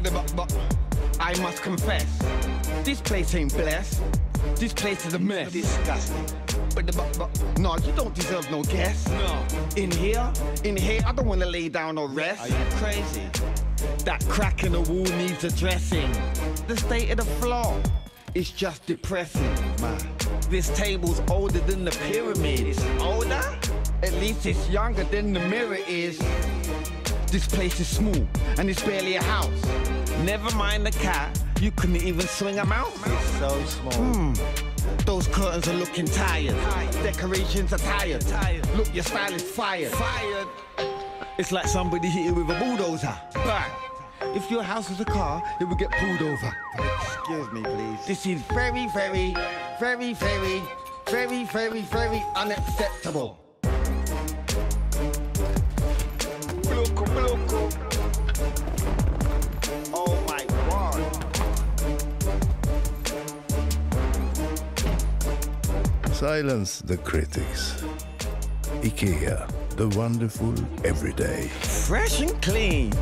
but I must confess, this place ain't blessed. This place is a mess. Disgusting. But the but no, you don't deserve no guest. No. In here, in here, I don't wanna lay down or rest. Are you crazy? That crack in the wall needs addressing. The state of the floor is just depressing. Man. This table's older than the pyramids. Older? At least it's younger than the mirror is. This place is small and it's barely a house. Never mind the cat, you couldn't even swing a mouse. It's so small. Hmm. Those curtains are looking tired. Decorations are tired. Look, your style is fired. Fired. It's like somebody hit you with a bulldozer. Bang. If your house was a car, it would get pulled over. Excuse me, please. This is very, very, very, very, very, very, very unacceptable. Silence the critics. IKEA, the wonderful everyday. Fresh and clean.